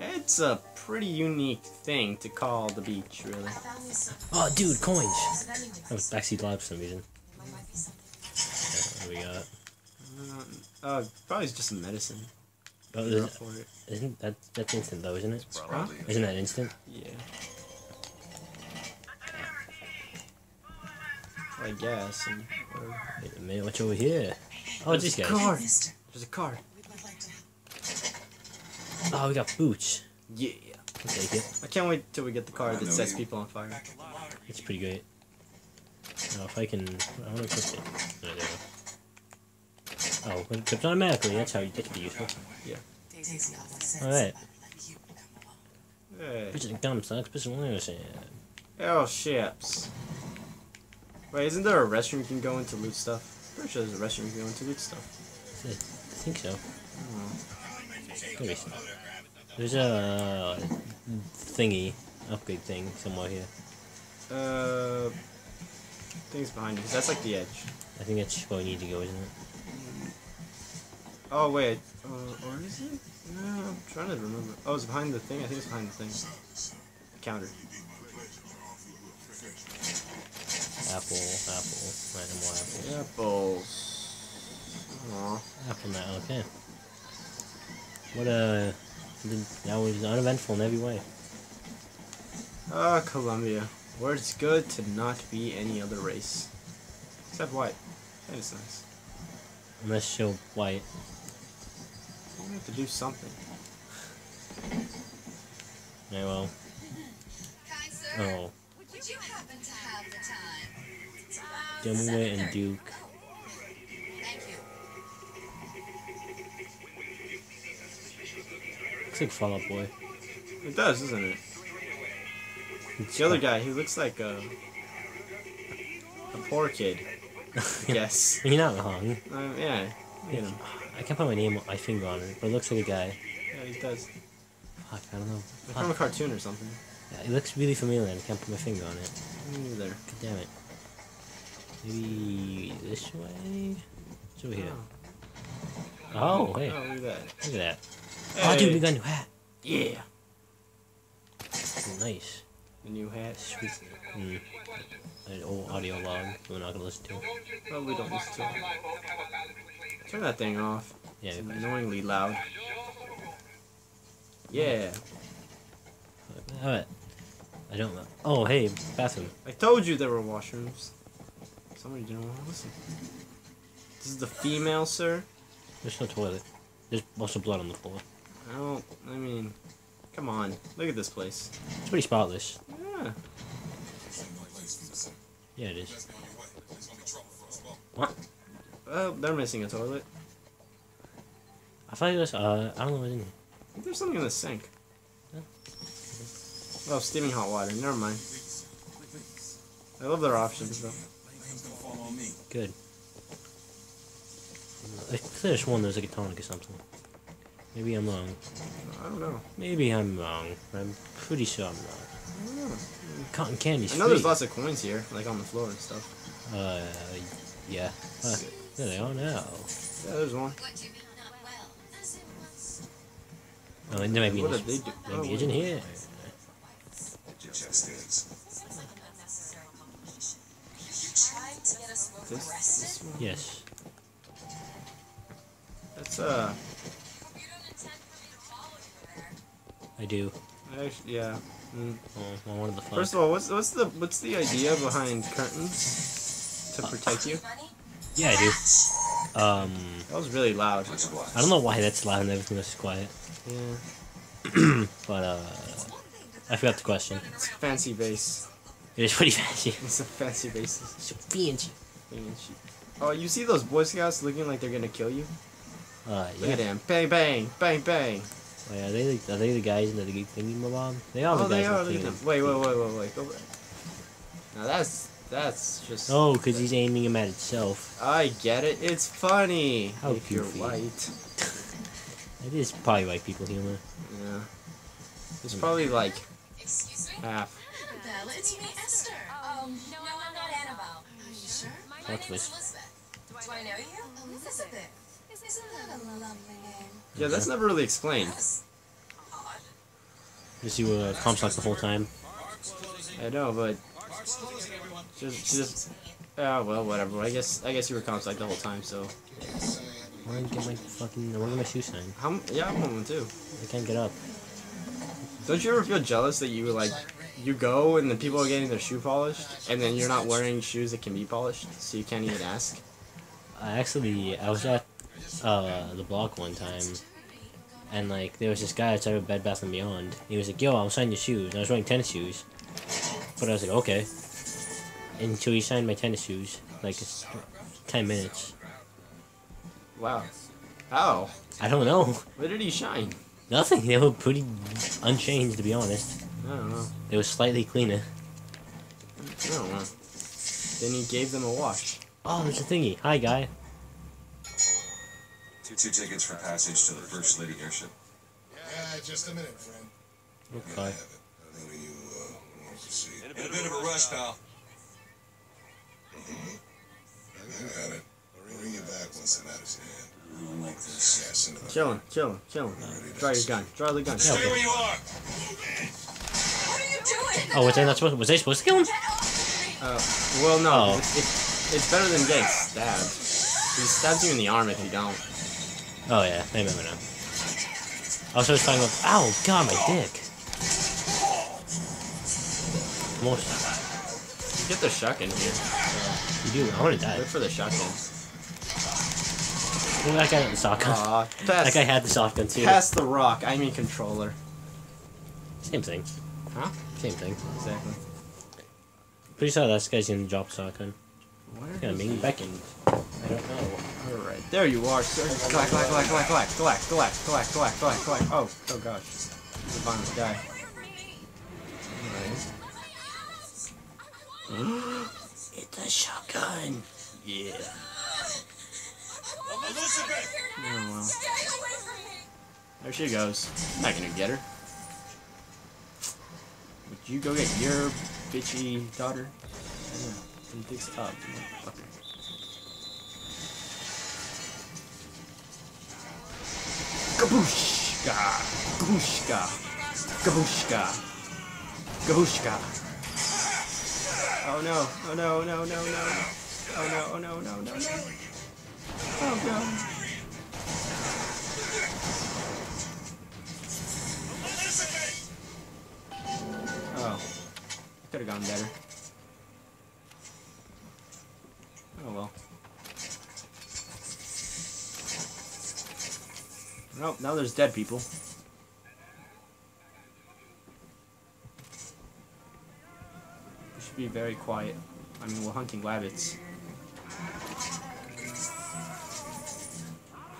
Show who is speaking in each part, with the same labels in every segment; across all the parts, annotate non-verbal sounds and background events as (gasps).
Speaker 1: It's a pretty unique thing to call the beach, really.
Speaker 2: Oh, dude, coins. That was backseat live for some reason. Yeah, what do we got?
Speaker 1: Uh, uh, probably it's just medicine.
Speaker 2: Oh,
Speaker 1: You're
Speaker 2: is,
Speaker 1: up for it.
Speaker 2: isn't that that's instant though, isn't it?
Speaker 1: Huh?
Speaker 2: Isn't that instant?
Speaker 1: Yeah. I guess. And, or,
Speaker 2: Wait a minute, what's over here? Oh, it's these
Speaker 1: There's a
Speaker 2: guys.
Speaker 1: card. There's a card.
Speaker 2: Oh, we got boots.
Speaker 1: Yeah.
Speaker 2: I'll take it.
Speaker 1: I can't wait till we get the card that sets people on fire.
Speaker 2: It's pretty great. Now, if I can, I want to equip it. No, there we go. Oh, when it equips automatically. That's how you get to be useful. Alright.
Speaker 1: Hey.
Speaker 2: President Gum sucks. President Lewis.
Speaker 1: Oh, ships. Wait, isn't there a restroom you can go in to loot stuff? Pretty sure there's a restroom you can go in to loot stuff.
Speaker 2: I think so. Maybe. There's a thingy, upgrade thing somewhere here.
Speaker 1: Uh, things behind you. 'cause That's like the edge.
Speaker 2: I think that's where we need to go, isn't it?
Speaker 1: Oh wait, uh, or is it? No, I'm trying to remember. Oh, it's behind the thing. I think it's behind the thing. Counter.
Speaker 2: Apple, apple, random more apples.
Speaker 1: Apples. Aw.
Speaker 2: Apple now, okay. What a. That was uneventful in every way.
Speaker 1: Ah, Columbia, where it's good to not be any other race. Except white. That is nice.
Speaker 2: Unless you're white.
Speaker 1: We have to do something.
Speaker 2: Yeah, well.
Speaker 3: Kind sir,
Speaker 2: Oh.
Speaker 3: would you happen
Speaker 2: Dimwit and Duke.
Speaker 3: Thank you.
Speaker 2: Looks like Fall Out Boy.
Speaker 1: It does, doesn't it?
Speaker 2: It's
Speaker 1: The other guy, he looks like a a poor kid. (laughs) Yes.
Speaker 2: You're not wrong.
Speaker 1: Um, yeah. Look at him.
Speaker 2: I can't put my name, my finger on it, but it looks like a guy.
Speaker 1: Yeah, he does.
Speaker 2: Fuck, I don't know.
Speaker 1: Like from a cartoon or something.
Speaker 2: Yeah, it looks really familiar and I can't put my finger on it.
Speaker 1: Me neither.
Speaker 2: God damn it. Maybe this way? It's over here. Oh, hey,
Speaker 1: Oh, look at that.
Speaker 2: look at that. Oh, dude, we got a new hat.
Speaker 1: Yeah.
Speaker 2: Nice.
Speaker 1: A new hat.
Speaker 2: Sweet. Mm. An old audio log we're not gonna listen to.
Speaker 1: Probably don't listen to it. Turn that thing off.
Speaker 2: Yeah,
Speaker 1: It's annoyingly loud. Yeah.
Speaker 2: Alright. I don't know. Oh, hey, bathroom.
Speaker 1: I told you there were washrooms. Somebody didn't want to listen. This is the female, sir?
Speaker 2: There's no toilet. There's lots of blood on the floor.
Speaker 1: I don't. I mean, come on. Look at this place.
Speaker 2: It's pretty spotless.
Speaker 1: Yeah.
Speaker 2: Yeah, it is. What?
Speaker 1: Oh, they're missing a toilet.
Speaker 2: I thought it was, uh, I don't know what's in here.
Speaker 1: I think there's something in the sink.
Speaker 2: Yeah.
Speaker 1: Oh, steaming hot water. Never mind. I love their options, though.
Speaker 2: Good. I could have sworn there was like a tonic or something. Maybe I'm wrong.
Speaker 1: I don't know.
Speaker 2: Maybe I'm wrong. I'm pretty sure I'm wrong.
Speaker 1: I don't know.
Speaker 2: Cotton candy's
Speaker 1: I know there's lots of coins here, like on the floor and stuff.
Speaker 2: Uh, yeah. Uh, there they are now.
Speaker 1: Yeah, there's one.
Speaker 3: What you not well, as it was.
Speaker 2: Oh, and there might be,
Speaker 1: What
Speaker 2: an-
Speaker 1: did they do?
Speaker 2: maybe
Speaker 1: Oh,
Speaker 2: it's in
Speaker 1: wait.
Speaker 2: here.
Speaker 1: This, this one?
Speaker 2: Yes.
Speaker 1: That's, uh,
Speaker 3: You don't intend for me to follow you there.
Speaker 2: I do.
Speaker 1: actually, yeah. Mm.
Speaker 2: Oh, I wanted the fun.
Speaker 1: First of all, what's what's the what's the idea behind curtains to protect you?
Speaker 2: Yeah, I do. Um,
Speaker 1: That was really loud.
Speaker 2: I don't know why that's loud and everything else is quiet.
Speaker 1: Yeah, (clears throat)
Speaker 2: But, uh, I forgot the question.
Speaker 1: it's a fancy base.
Speaker 2: It is pretty fancy.
Speaker 1: It's a fancy base.
Speaker 2: So fancy.
Speaker 1: Fancy. Oh, you see those Boy Scouts looking like they're gonna kill you?
Speaker 2: Uh,
Speaker 1: Look
Speaker 2: yeah.
Speaker 1: at them! Bang, bang, bang, bang.
Speaker 2: Wait, are they the, are they the guys in the thingy mob? They are the
Speaker 1: Oh,
Speaker 2: guys
Speaker 1: they
Speaker 2: in
Speaker 1: are.
Speaker 2: the
Speaker 1: Look at them.
Speaker 2: thingy.
Speaker 1: Wait, wait, wait, wait, wait. Go back. Now that's that's just.
Speaker 2: Oh, because he's aiming him at itself.
Speaker 1: I get it. It's funny
Speaker 2: How
Speaker 1: if you're white. (laughs)
Speaker 2: It is probably white people humor.
Speaker 1: Yeah. It's probably like
Speaker 3: Excuse me?
Speaker 1: half.
Speaker 3: Annabelle, it's me, Esther. Um, no, I'm not Annabelle. Are you sure? My
Speaker 2: Plot
Speaker 3: name's Elizabeth. Do I know you?
Speaker 4: Elizabeth. Isn't that a lovely name?
Speaker 1: Yeah, that's never really explained.
Speaker 2: Just you uh, comp like the whole time.
Speaker 1: I know, but just just ah well whatever. I guess I guess you were comps like the whole time. So
Speaker 2: I want to get my fucking. I want to get my shoe signed.
Speaker 1: how? Yeah, I want one too.
Speaker 2: I can't get up.
Speaker 1: Don't you ever feel jealous that you were like you go and the people are getting their shoe polished and then you're not wearing shoes that can be polished, so you can't even ask?
Speaker 2: I actually I was at uh, the block one time, and like there was this guy outside of Bed Bath and Beyond. He was like, "Yo, I'm sign your shoes." And I was wearing tennis shoes, but I was like, "Okay." And so he signed my tennis shoes, like ten minutes.
Speaker 1: Wow. How?
Speaker 2: I don't know,
Speaker 1: Where did he shine?
Speaker 2: nothing. They were pretty unchanged, to be honest.
Speaker 1: I don't know.
Speaker 2: They were slightly cleaner.
Speaker 1: I don't know. Then he gave them a wash.
Speaker 2: Oh, there's a thingy. Hi, guy.
Speaker 5: Two, two tickets for passage to the First Lady airship.
Speaker 6: Yeah, just a minute, friend.
Speaker 2: Okay.
Speaker 6: I think you uh, want to proceed.
Speaker 5: In a bit of a rush, pal.
Speaker 6: I got it. I'll ring you back once I'm out of hand.
Speaker 5: Room like this.
Speaker 6: Yeah, send it up.
Speaker 1: Chillin', chillin', chillin'. Draw your gun. Draw the gun.
Speaker 2: Yeah, okay.
Speaker 5: Where you are.
Speaker 3: What are you doing?
Speaker 2: Oh, was I not supposed? Was I supposed to kill him?
Speaker 1: Uh, well, no.
Speaker 2: Oh.
Speaker 1: It's, it's, it's better than getting stabbed. He stabs you in the arm if you don't.
Speaker 2: Oh yeah, I remember now. I was always talking about. Ow, God, my dick. Almost.
Speaker 1: Get the shotgun here.
Speaker 2: You do. I want to die.
Speaker 1: Look for the shotgun.
Speaker 2: That guy had the shotgun. That
Speaker 1: pass,
Speaker 2: guy had the shotgun too.
Speaker 1: pass the rock. I mean controller.
Speaker 2: Same thing.
Speaker 1: Huh?
Speaker 2: Same thing.
Speaker 1: Exactly.
Speaker 2: Pretty sure that guy's gonna drop shotgun.
Speaker 1: Where
Speaker 2: Gonna
Speaker 1: is
Speaker 2: make me
Speaker 1: he?
Speaker 2: back in. I don't know.
Speaker 1: Alright, there you are, sir. Collect, collect, collect, collect, collect, collect, collect, collect, collect, collect, collect. Oh, oh gosh. He's a violent guy. Alright. (gasps) it's a shotgun. Yeah.
Speaker 5: Elizabeth!
Speaker 1: Oh well. There she goes. I'm not gonna get her. Would you go get your bitchy daughter? Yeah, some big stop, motherfucker. Kabushka! Kabushka! Kabushka! Kabushka! Oh no! Oh no! No! No! No! no. Oh no! Oh no! No! No! No! Oh god! Oh. Could have gone better. Oh well. Nope, now there's dead people. We should be very quiet. I mean, we're hunting rabbits.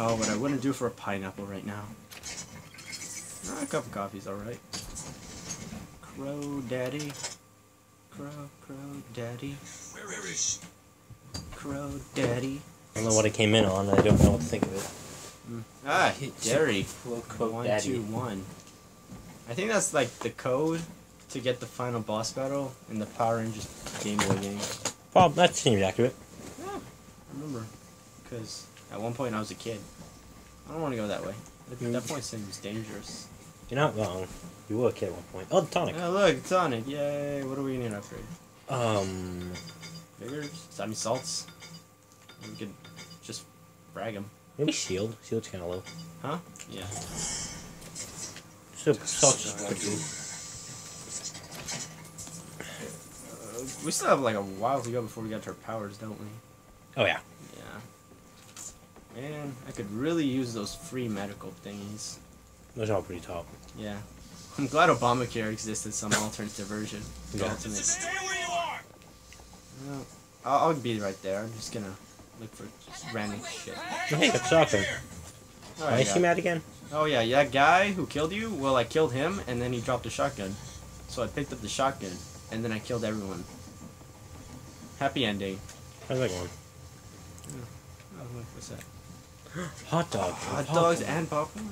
Speaker 1: Oh, what I wouldn't do for a pineapple right now. Ah, a cup of coffee's alright. Crow Daddy. Crow, Crow Daddy.
Speaker 5: Where is
Speaker 1: Crow Daddy.
Speaker 2: I don't know what I came in on. I don't know what to think of it.
Speaker 1: Ah, Jerry.
Speaker 2: Crow
Speaker 1: One,
Speaker 2: Daddy.
Speaker 1: two, one. I think that's like the code to get the final boss battle in the Power Rangers Game Boy game.
Speaker 2: Well, that seems accurate.
Speaker 1: Yeah, I remember. Because at one point I was a kid. I don't want to go that way. At
Speaker 2: Mm.
Speaker 1: that point seems dangerous.
Speaker 2: You're not wrong. You were a kid at one point. Oh, the tonic.
Speaker 1: Oh, look, Tonic. Yay. What are we going to upgrade?
Speaker 2: Um,
Speaker 1: Vigors? I mean, salts? We could just frag them.
Speaker 2: maybe shield. Shield's kind of low.
Speaker 1: Huh? Yeah.
Speaker 2: So, salt's just pretty good.
Speaker 1: Uh, we still have like a while to go before we get to our powers, don't we?
Speaker 2: Oh yeah.
Speaker 1: Yeah. Man, I could really use those free medical thingies.
Speaker 2: Those are all pretty top.
Speaker 1: Yeah. I'm glad Obamacare existed, some alternative version.
Speaker 2: Yeah.
Speaker 1: ultimate.
Speaker 5: Stay where you are!
Speaker 1: Well, I'll, I'll be right there. I'm just gonna look for just random shit.
Speaker 2: Hey, got shotgun. Oh, Why
Speaker 1: Alright,
Speaker 2: is he
Speaker 1: yeah.
Speaker 2: mad again?
Speaker 1: Oh yeah, yeah, that guy who killed you. Well, I killed him, and then he dropped a shotgun. So I picked up the shotgun, and then I killed everyone. Happy ending.
Speaker 2: How's that going?
Speaker 1: Oh, oh, what's that?
Speaker 2: Hot dog.
Speaker 1: Hot dogs and popcorn.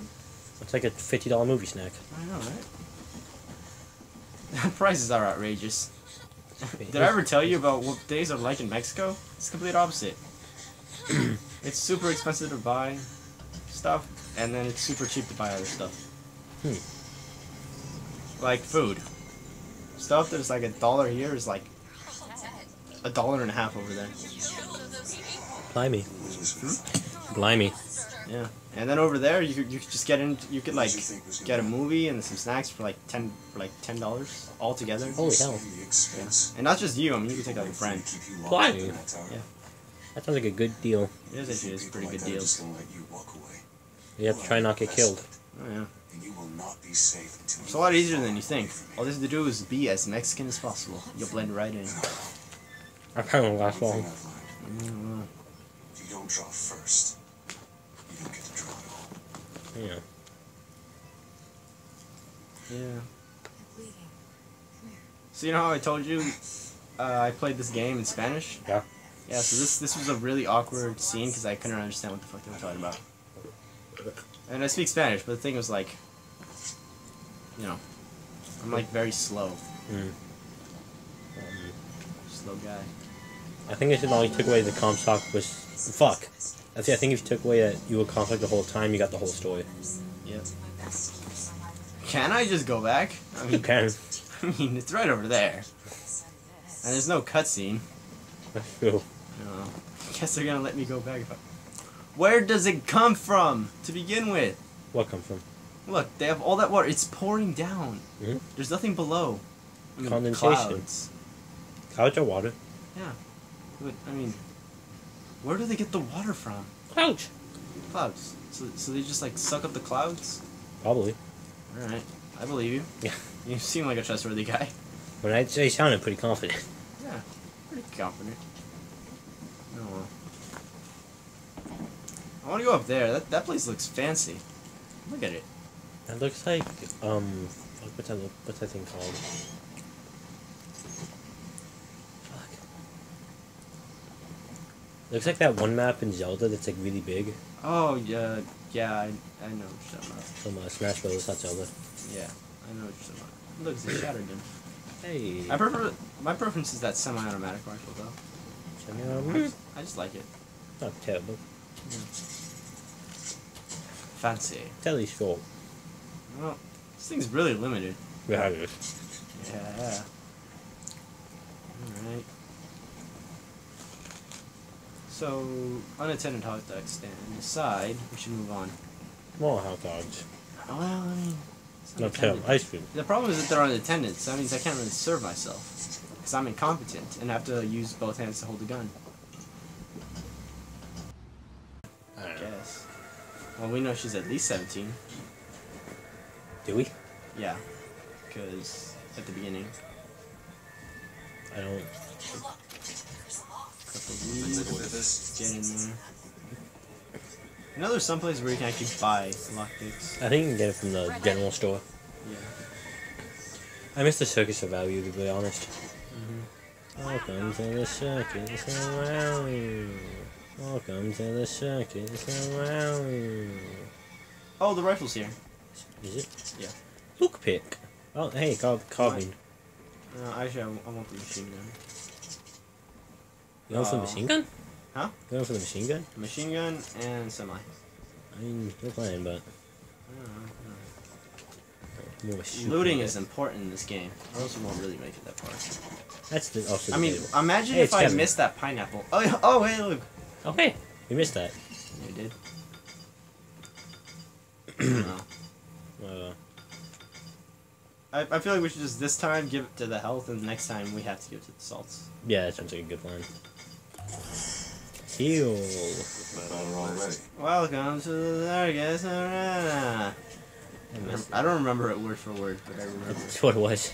Speaker 2: It's like a fifty dollar movie snack.
Speaker 1: I know, right? (laughs) Prices are outrageous. Did I ever tell you about what days are like in Mexico? It's the complete opposite. (clears throat) it's super expensive to buy stuff, and then it's super cheap to buy other stuff. Hmm. Like food. Stuff that's like a dollar here is like a dollar and a half over there.
Speaker 2: Blimey. Blimey.
Speaker 1: Yeah. And then over there, you could, you could just get in. You could like get a movie and some snacks for like ten for like ten dollars all together.
Speaker 2: Holy hell.
Speaker 1: And not just you. I mean, you could take like a friend.
Speaker 2: Blimey.
Speaker 1: Yeah.
Speaker 2: That sounds like a good deal.
Speaker 1: It is actually a pretty good deal.
Speaker 5: Just gonna let you.
Speaker 2: Have to try not get killed.
Speaker 1: Oh yeah.
Speaker 5: And you will not be safe until
Speaker 1: It's a lot easier than you think. All you have to do is be as Mexican as possible. You'll blend right in.
Speaker 2: I kind probably won't last long.
Speaker 5: If you don't draw first, you don't get to draw at all.
Speaker 2: Yeah.
Speaker 1: Yeah. So you know how I told you uh, I played this game in Spanish?
Speaker 2: Yeah.
Speaker 1: Yeah. So this this was a really awkward scene because I couldn't understand what the fuck they were talking about. And I speak Spanish, but the thing was like, you know, I'm like very slow,
Speaker 2: Mm.
Speaker 1: slow guy.
Speaker 2: I think if it only took away the comp talk was fuck. I think I think if you took away that you were Comstock the whole time, you got the whole story.
Speaker 1: Yep. Can I just go back? I
Speaker 2: You
Speaker 1: mean,
Speaker 2: can. (laughs)
Speaker 1: I mean, it's right over there, and there's no cutscene.
Speaker 2: That's true.
Speaker 1: No. Guess they're gonna let me go back. If I... Where does it come from to begin with?
Speaker 2: What comes from?
Speaker 1: Look, they have all that water. It's pouring down.
Speaker 2: Mhm.
Speaker 1: There's nothing below. I mean,
Speaker 2: Condensation.
Speaker 1: Clouds.
Speaker 2: Clouds are water.
Speaker 1: But, I mean, where do they get the water from?
Speaker 2: Clouds.
Speaker 1: Clouds. So, so they just like suck up the clouds.
Speaker 2: Probably.
Speaker 1: All right, I believe you.
Speaker 2: Yeah. (laughs)
Speaker 1: You seem like a trustworthy guy.
Speaker 2: When I say sounded pretty confident. (laughs)
Speaker 1: Yeah, pretty confident. Oh well. I want to go up there. That that place looks fancy. Look at it.
Speaker 2: It looks like um what's that what's that thing called? Looks like that one map in Zelda that's like really big
Speaker 1: Oh yeah, yeah. I, I know what you're talking about.
Speaker 2: from uh, Smash Bros. Not Zelda.
Speaker 1: Yeah, I know what you're talking about. Look, it's a (coughs) Shattergun.
Speaker 2: Hey.
Speaker 1: I prefer. My preference is that semi-automatic rifle though. I just, I just like it.
Speaker 2: not terrible.
Speaker 1: Fancy.
Speaker 2: Telly short.
Speaker 1: Well, this thing's really limited.
Speaker 2: Yeah.
Speaker 1: Yeah. Alright. So, unattended hot dog stand aside, we should move on.
Speaker 2: More hot dogs.
Speaker 1: Well, I mean, it's
Speaker 2: Not terrible. Ice cream.
Speaker 1: The problem is that they're unattended, so that means I can't really serve myself. Because I'm incompetent and have to use both hands to hold a gun.
Speaker 2: I
Speaker 1: I guess. Well, we know she's at least 17.
Speaker 2: Do we?
Speaker 1: Yeah. Because at the beginning,
Speaker 2: I don't.
Speaker 1: There. You know there's some place where you can actually buy lockpicks?
Speaker 2: I think you can get it from the general store.
Speaker 1: Yeah.
Speaker 2: I miss the circus of value to be honest.
Speaker 1: Mm-hmm.
Speaker 2: Welcome to the circus of around. Welcome to the circus of around.
Speaker 1: Oh, the rifle's here.
Speaker 2: Is it?
Speaker 1: Yeah.
Speaker 2: Look pick. Oh, hey, car- carbine.
Speaker 1: Uh, actually, I, I want the machine gun.
Speaker 2: You going for the machine gun?
Speaker 1: Huh?
Speaker 2: You going for the machine gun?
Speaker 1: Machine gun and semi.
Speaker 2: I mean, you're playing, but more shooting.
Speaker 1: Looting is important in this game, or else we won't really make it that far.
Speaker 2: That's the also.
Speaker 1: I mean, imagine
Speaker 2: Hey,
Speaker 1: if I
Speaker 2: Kevin.
Speaker 1: missed that pineapple. Oh, oh, hey, look.
Speaker 2: oh hey, we missed that.
Speaker 1: You did. (clears throat) I.
Speaker 2: Uh,
Speaker 1: I, I feel like we should just this time give it to the health, and next time we have to give it to the salts.
Speaker 2: yeah, that sounds like a good plan. Heal.
Speaker 1: Welcome to the Darkest Arena.
Speaker 2: I
Speaker 1: don't remember it word for word, but I remember.
Speaker 2: That's (laughs) what it was.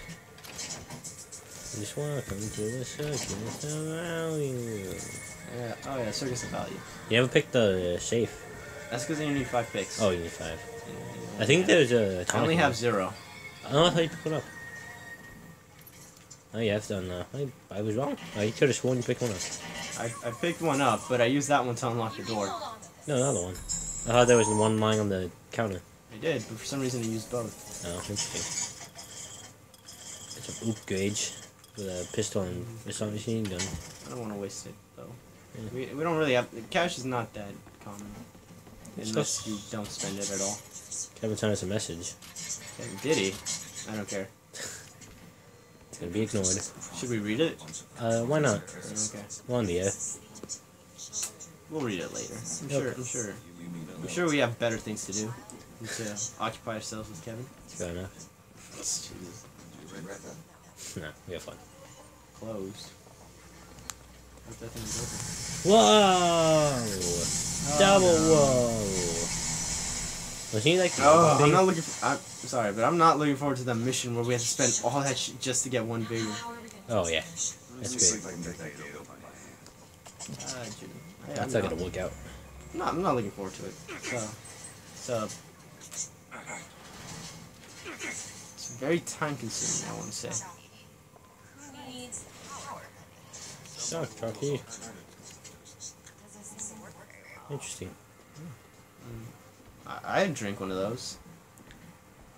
Speaker 2: Just welcome to the circus of value.
Speaker 1: Yeah. Oh yeah, Circus of Value.
Speaker 2: You never picked the safe.
Speaker 1: That's because you need five picks.
Speaker 2: Oh, you need five. I think there's a.
Speaker 1: I only have zero.
Speaker 2: Oh, I thought you picked one up. Oh, yeah, I've done. Uh, I, I was wrong. I could have sworn you picked one up.
Speaker 1: I, I picked one up, but I used that one to unlock the door.
Speaker 2: No, another one. I thought there was one lying on the counter.
Speaker 1: I did, but for some reason I used both.
Speaker 2: Oh, interesting. It's a oop gauge with a pistol and mm-hmm. a submachine machine gun.
Speaker 1: I don't want to waste it though.
Speaker 2: Yeah.
Speaker 1: We, we don't really have cash is not that common unless you don't spend it at all.
Speaker 2: Kevin sent us a message.
Speaker 1: Did he? I don't care.
Speaker 2: It's gonna be ignored.
Speaker 1: Should we read it?
Speaker 2: Uh, why not?
Speaker 1: Okay,
Speaker 2: We're on the air.
Speaker 1: we'll read it later. I'm
Speaker 2: Yep.
Speaker 1: sure. I'm sure. I'm sure we have better things to do than to occupy ourselves with Kevin.
Speaker 2: Fair enough.
Speaker 1: Jesus,
Speaker 2: No, we have fun.
Speaker 1: closed. Hope that thing is open.
Speaker 2: Whoa! Double whoa! Was he like?
Speaker 1: Oh,
Speaker 2: big-
Speaker 1: I'm not looking. For, I'm sorry, but I'm not looking forward to the mission where we have to spend all that shit just to get one bigger.
Speaker 2: Oh yeah, That's
Speaker 5: see
Speaker 2: great.
Speaker 5: if I can get that gate open.
Speaker 1: Dude. I-
Speaker 2: that's not
Speaker 1: not-
Speaker 2: gonna work out.
Speaker 1: I'm not, I'm not looking forward to it. So, so it's very time consuming. I want to say.
Speaker 3: Who needs power?
Speaker 2: Shock Jockey.
Speaker 3: Doesn't seem mm. To work very well.
Speaker 2: Interesting.
Speaker 1: I, I'd drink one of those.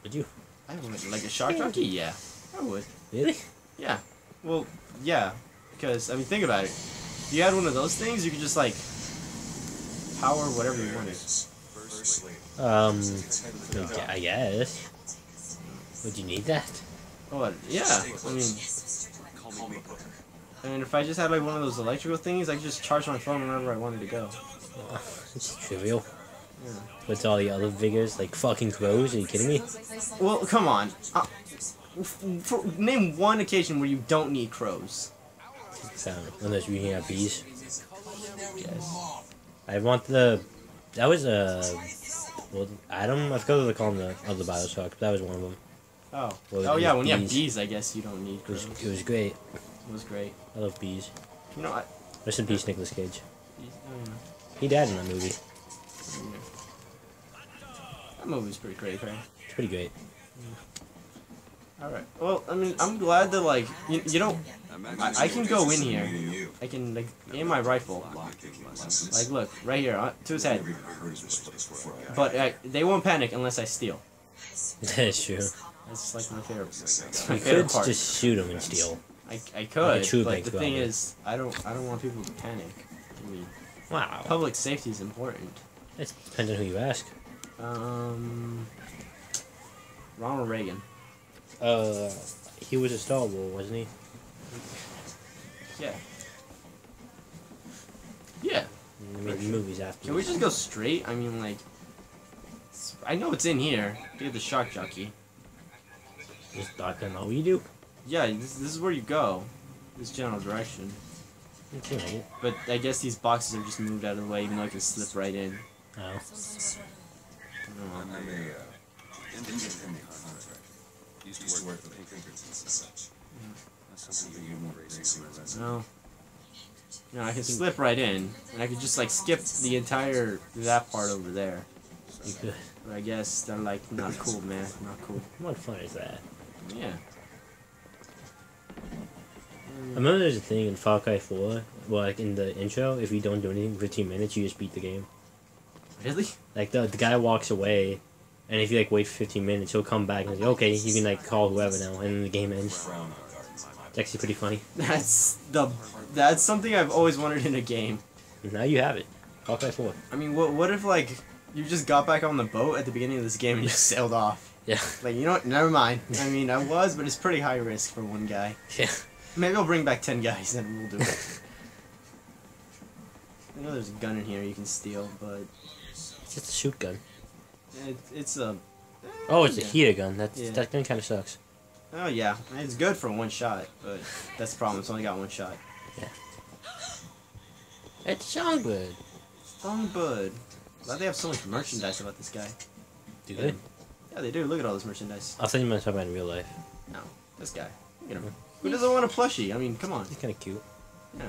Speaker 2: Did you
Speaker 1: I would like a shock jockey. Yeah, I would.
Speaker 2: really?
Speaker 1: Yeah. Well, yeah, because I mean, think about it. If you had one of those things, you could just like power whatever you wanted.
Speaker 2: Um,
Speaker 5: Let's head to the
Speaker 2: I
Speaker 5: dock.
Speaker 2: gue- I guess. Would you need that?
Speaker 1: Oh, yeah. I mean,
Speaker 5: Call me Booker.
Speaker 1: I mean, if I just had like one of those electrical things, I could just charge my phone whenever I wanted to go. (laughs)
Speaker 2: It's trivial. What's all the other figures? Like fucking crows? Are you kidding me?
Speaker 1: Well, come on. Uh, for, name one occasion where you don't need crows.
Speaker 2: Unless you have bees.
Speaker 1: Yes.
Speaker 2: I want the. That was a. Well, Adam, I forgot what they call them the other Bioshock, but that was one of them.
Speaker 1: Oh.
Speaker 2: Well,
Speaker 1: oh yeah, when you have
Speaker 2: bees.
Speaker 1: bees, I guess you don't need
Speaker 2: It was,
Speaker 1: crows.
Speaker 2: it was great.
Speaker 1: It was great.
Speaker 2: I love bees.
Speaker 1: You know, I,
Speaker 2: Rest in peace, Nicolas Cage.
Speaker 1: oh,
Speaker 2: He died in that movie.
Speaker 1: yeah. That movie was pretty great, right?
Speaker 2: It's pretty great.
Speaker 1: Alright. Well, I mean, I'm glad that, like, you, you don't. I, I can go in here. I can, like, aim my rifle. Like, look, right here, uh, to his head.
Speaker 6: Never even heard of this place before. I got
Speaker 1: But uh, they won't panic unless I steal. (laughs)
Speaker 2: That's true.
Speaker 1: That's like my favorite. That's
Speaker 2: You
Speaker 1: favorite
Speaker 2: could
Speaker 1: part.
Speaker 2: just shoot him and steal.
Speaker 1: I, I could,
Speaker 2: true
Speaker 1: but
Speaker 2: bank
Speaker 1: the thing is, I don't I don't want people to panic. I mean,
Speaker 2: Wow.
Speaker 1: public safety is important.
Speaker 2: It depends on who you ask.
Speaker 1: Um, Ronald Reagan.
Speaker 2: Uh, he was a Star Wars, wasn't he?
Speaker 1: Yeah. Yeah.
Speaker 2: I mean, the movies after.
Speaker 1: Can we just go straight? I mean, like, I know it's in here. Get the shock jockey.
Speaker 2: just not gonna know what you do?
Speaker 1: Yeah, this, this is where you go. This general direction.
Speaker 2: It's alright.
Speaker 1: But I guess these boxes are just moved out of the way, even though I can slip right in.
Speaker 2: Oh.
Speaker 1: I don't know.
Speaker 5: I'm a uh, independent contractor. Used to work for Pinkertons and such. That's something you won't raise.
Speaker 1: No. No, I can slip right in, and I could just like skip the entire that part over there.
Speaker 2: You could.
Speaker 1: But I guess they're like not cool, man. Not cool.
Speaker 2: What fun is that?
Speaker 1: Yeah.
Speaker 2: I remember there's a thing in Far Cry 4, where like in the intro, if you don't do anything for 15 minutes, you just beat the game.
Speaker 1: Really?
Speaker 2: Like the the guy walks away, and if you like wait 15 minutes, he'll come back and say, "Okay, you can like call whoever now," and the game ends.
Speaker 5: Frown on gardens.
Speaker 2: It's actually pretty funny. (laughs)
Speaker 1: That's the. That's something I've always wanted in a game.
Speaker 2: Now you have it. Cry 4.
Speaker 1: I mean, what what if like you just got back on the boat at the beginning of this game and just (laughs) sailed off?
Speaker 2: Yeah.
Speaker 1: Like you know what? Never mind. (laughs) I mean, I was, but it's pretty high risk for one guy.
Speaker 2: Yeah.
Speaker 1: Maybe I'll bring back ten guys and we'll do it. I know there's a gun in here you can steal, but
Speaker 2: It's just a shoot gun.
Speaker 1: it, it's a.
Speaker 2: Oh, it's a heater gun. That's
Speaker 1: Yeah.
Speaker 2: that gun kind of sucks.
Speaker 1: Oh yeah, it's good for one shot, but that's the problem. It's only got one shot. Yeah.
Speaker 2: It's Songbird.
Speaker 1: Songbird. Glad they have so much merchandise about this guy.
Speaker 2: Do they?
Speaker 1: Yeah, they do. Look at all this merchandise.
Speaker 2: I'll send you my talk about in real life.
Speaker 1: No, this guy. Look at him. Who doesn't want a plushie? I mean, come on.
Speaker 2: He's kind of cute.
Speaker 1: Yeah.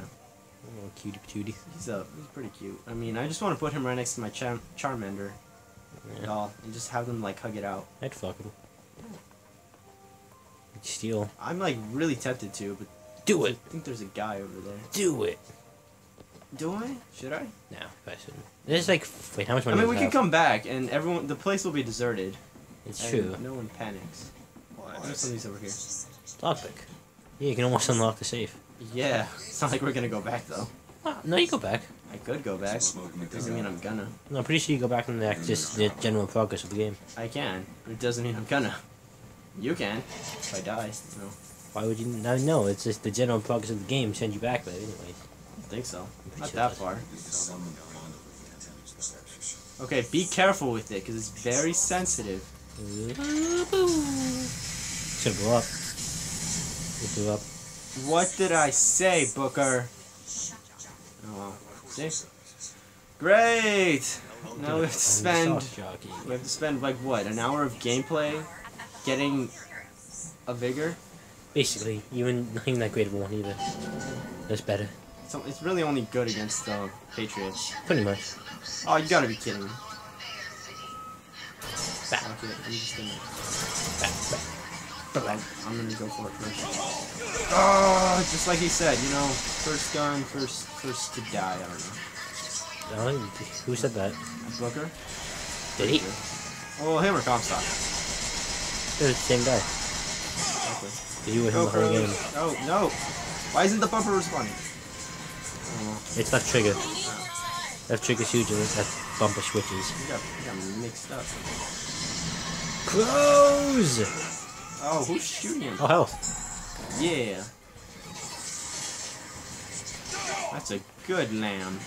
Speaker 2: A little cutie patootie.
Speaker 1: He's uh, he's pretty cute. I mean, I just want to put him right next to my Char- Charmander
Speaker 2: Yeah.
Speaker 1: doll and just have them like hug it out.
Speaker 2: I'd fuck him. Steal.
Speaker 1: I'm like really tempted to, but
Speaker 2: Do it.
Speaker 1: I think there's a guy over there.
Speaker 2: Do it.
Speaker 1: Do I? Should I?
Speaker 2: No, I shouldn't. There's like, wait, how much money?
Speaker 1: I
Speaker 2: mean,
Speaker 1: we
Speaker 2: I
Speaker 1: could come back and everyone, the place will be deserted.
Speaker 2: It's
Speaker 1: and
Speaker 2: true.
Speaker 1: No one panics. There's somebody's over here.
Speaker 2: Lockpick. Yeah, you can almost unlock the safe.
Speaker 1: Yeah, (laughs) it's not like we're gonna go back though.
Speaker 2: Ah, no, you go back.
Speaker 1: I could go back.
Speaker 5: Smoking the
Speaker 1: Doesn't mean I'm gonna.
Speaker 2: No, I'm pretty sure you go back in the just the general progress of the game.
Speaker 1: I can, but it doesn't mean I'm gonna. You can, if I die. No,
Speaker 2: Why would you? No, no, it's just the general progress of the game send you back there anyway.
Speaker 1: I don't think so. Not
Speaker 2: sure
Speaker 1: that far.
Speaker 5: Someone gone over the antenna's perception.
Speaker 1: Okay, be careful with it, because it's very sensitive.
Speaker 2: It's gonna blow up. It blew up.
Speaker 1: What did I say, Booker? Oh well. See? Great! Now we have to spend we have to spend like what, an hour of gameplay getting a vigor?
Speaker 2: Basically, even not even that great of one either. That's better.
Speaker 1: So it's really only good against the Patriots.
Speaker 2: Pretty much.
Speaker 1: Oh, you gotta be kidding me.
Speaker 2: Back.
Speaker 1: Okay, I'm just gonna.
Speaker 2: Back, back.
Speaker 1: I'm, I'm gonna go for it first. Oh, just like he said, you know, first gun, first, first to die. I don't know.
Speaker 2: Oh, who said that?
Speaker 1: Booker.
Speaker 2: Did he?
Speaker 1: Oh, him or Comstock.
Speaker 2: They're the same guy.
Speaker 1: Okay.
Speaker 2: You were him
Speaker 1: Go
Speaker 2: the whole game.
Speaker 1: Oh no! Why isn't the bumper responding?
Speaker 2: It's left trigger. Left trigger's huge and that bumper switches.
Speaker 1: you got, you got mixed up.
Speaker 2: Crows!
Speaker 1: Oh, who's shooting him?
Speaker 2: Oh, health.
Speaker 1: Yeah. That's a good lamb.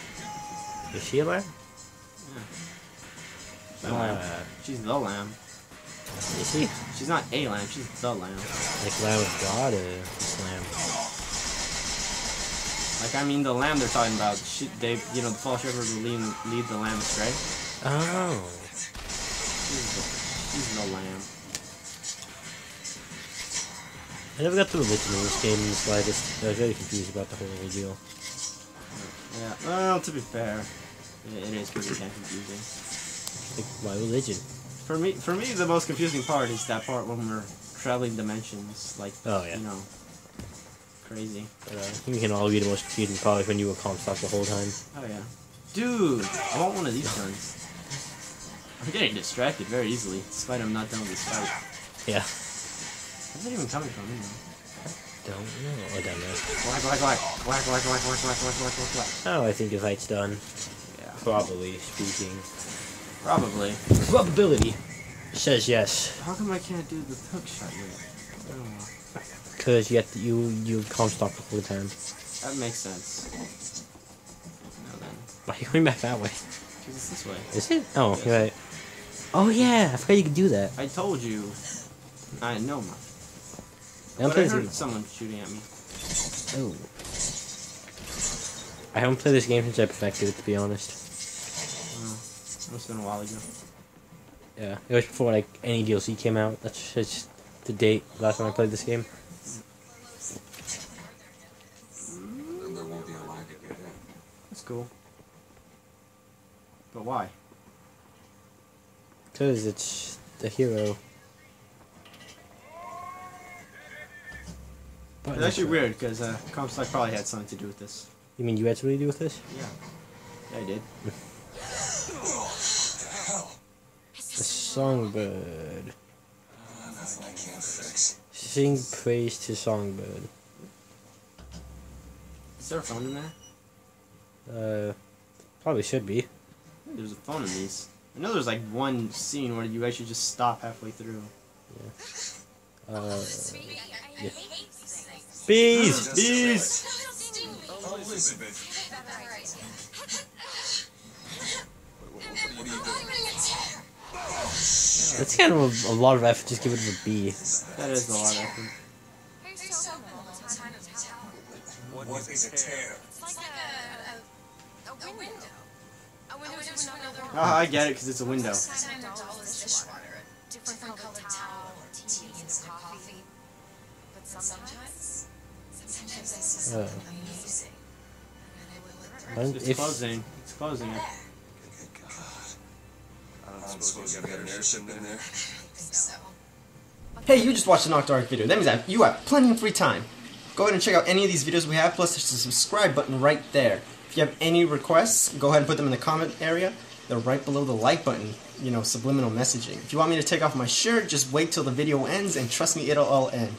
Speaker 2: Is she?
Speaker 1: The lamb.
Speaker 2: Uh,
Speaker 1: She's the lamb.
Speaker 2: is she?
Speaker 1: She's not a lamb. She's the lamb.
Speaker 2: Like Lamb of God or Slam?
Speaker 1: Like I mean, the lamb they're talking about. She, they, you know, the false shepherd will lead, lead the lamb astray.
Speaker 2: Oh.
Speaker 1: She's the, she's the lamb.
Speaker 2: I never got the religion in this game in the slightest. I was very confused about the whole deal.
Speaker 1: Yeah. Well, to be fair, it, it is pretty damn confusing.
Speaker 2: Like, why religion?
Speaker 1: For me, for me, the most confusing part is that part when we're traveling dimensions. Like,
Speaker 2: Oh, yeah.
Speaker 1: you know, crazy.
Speaker 2: But, uh, I think we can all be the most confusing part when you were Comstock the whole time.
Speaker 1: Oh yeah, dude, I want one of these guns. I'm getting distracted very easily, despite I'm not done with this fight.
Speaker 2: Yeah.
Speaker 1: Where's it even coming from? Anyway?
Speaker 2: Don't know. Oh, down there.
Speaker 1: Whack, whack, whack, whack, whack, whack, whack, whack, whack, whack, whack, whack.
Speaker 2: Oh, I think the fight's done.
Speaker 1: Yeah,
Speaker 2: Probably speaking.
Speaker 1: probably.
Speaker 2: Probability says yes.
Speaker 1: How come I can't do the hook shot yet? Oh,
Speaker 2: Cause you have to, you you Comstock the whole time.
Speaker 1: that makes sense. Now then,
Speaker 2: Why are you going back that way?
Speaker 1: because it's this way.
Speaker 2: Is it? Oh, you're right. Oh yeah, I forgot you could do that.
Speaker 1: I told you. I know, my.
Speaker 2: I haven't
Speaker 1: But I heard
Speaker 2: this.
Speaker 1: someone shooting at me.
Speaker 2: Oh. I haven't played this game since I perfected it, to be honest.
Speaker 1: Oh, must have been a while ago.
Speaker 2: Yeah, it was before like any DLC came out. That's just the date last time I played this game.
Speaker 5: Then there won't be a line to get in.
Speaker 1: That's cool. But why?
Speaker 2: Cause it's the hero.
Speaker 1: It's actually weird because uh, Comstock probably had something to do with this.
Speaker 2: You mean you had something to do with this?
Speaker 1: Yeah. Yeah, I did.
Speaker 2: The songbird.
Speaker 6: Nothing I can't fix.
Speaker 2: Sing praise to songbird.
Speaker 1: Is there a phone in there?
Speaker 2: Uh, probably should be.
Speaker 1: There's a phone in these. I know there's like one scene where you actually just stop halfway through. Yeah.
Speaker 2: Uh,
Speaker 3: Yeah.
Speaker 2: Bees.
Speaker 1: Bees!
Speaker 6: Oh, listen, bitch. What are you doing?
Speaker 2: That's kind of a, a lot of effort. Just give it a B.
Speaker 1: That is a lot of effort.
Speaker 6: What is a tear?
Speaker 3: It's like a, a, a window. A window to another
Speaker 1: Oh, I get it because it's a window.
Speaker 3: Sometimes a doll's dishwater, a different colored towel, tea and coffee. But sometimes
Speaker 2: Oh. I'm-
Speaker 1: It's
Speaker 2: if-
Speaker 1: closing. It's closing.
Speaker 5: Good God. I don't suppose you got an airship in there?
Speaker 1: Hey, you just watched an Octo video. That means that you have plenty of free time. Go ahead and check out any of these videos we have, plus there's a subscribe button right there. If you have any requests, go ahead and put them in the comment area. They're right below the like button, you know, subliminal messaging. If you want me to take off my shirt, just wait till the video ends, and trust me, it'll all end.